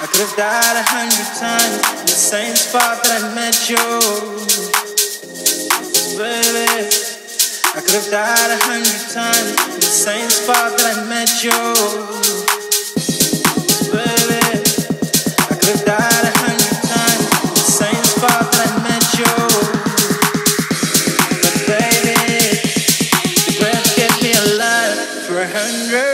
I could have died a hundred times in the same spot that I met you. Baby, I could have died a hundred times in the same spot that I met you. Baby, I could have died a hundred times in the same spot that I met you. But baby, your breath kept me alive for a hundred.